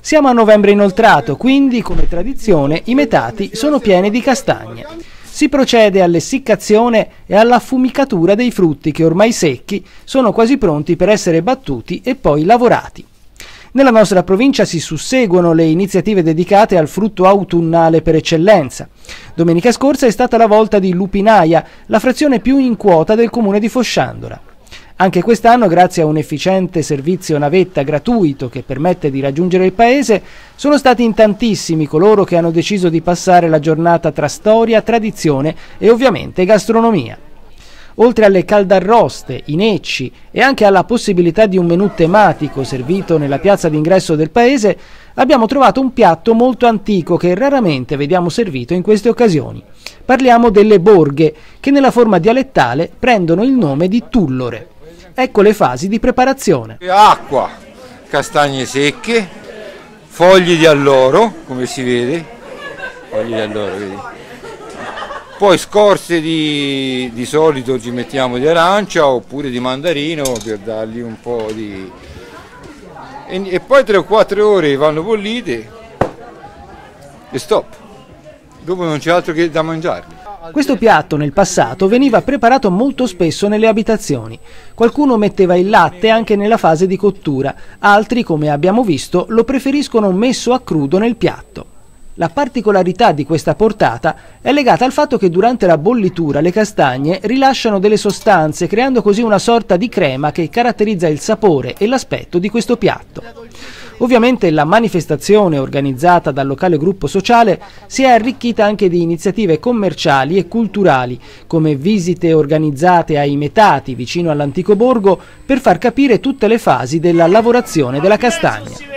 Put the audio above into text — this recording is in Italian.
Siamo a novembre inoltrato, quindi, come tradizione, i metati sono pieni di castagne. Si procede all'essiccazione e all'affumicatura dei frutti che ormai secchi sono quasi pronti per essere battuti e poi lavorati. Nella nostra provincia si susseguono le iniziative dedicate al frutto autunnale per eccellenza. Domenica scorsa è stata la volta di Lupinaia, la frazione più in quota del comune di Fosciandora. Anche quest'anno, grazie a un efficiente servizio navetta gratuito che permette di raggiungere il paese, sono stati in tantissimi coloro che hanno deciso di passare la giornata tra storia, tradizione e ovviamente gastronomia. Oltre alle caldarroste, i necci e anche alla possibilità di un menù tematico servito nella piazza d'ingresso del paese, abbiamo trovato un piatto molto antico che raramente vediamo servito in queste occasioni. Parliamo delle borghe, che nella forma dialettale prendono il nome di tullore. Ecco le fasi di preparazione. Acqua, castagne secche, fogli di alloro, come si vede, fogli di alloro, vedi. Poi scorze di, di solito ci mettiamo di arancia oppure di mandarino per dargli un po' di... E, e poi 3 o 4 ore vanno bollite e stop. Dopo non c'è altro che da mangiare. Questo piatto nel passato veniva preparato molto spesso nelle abitazioni. Qualcuno metteva il latte anche nella fase di cottura, altri, come abbiamo visto, lo preferiscono messo a crudo nel piatto. La particolarità di questa portata è legata al fatto che durante la bollitura le castagne rilasciano delle sostanze creando così una sorta di crema che caratterizza il sapore e l'aspetto di questo piatto. Ovviamente la manifestazione organizzata dal locale gruppo sociale si è arricchita anche di iniziative commerciali e culturali, come visite organizzate ai Metati vicino all'antico borgo per far capire tutte le fasi della lavorazione della castagna.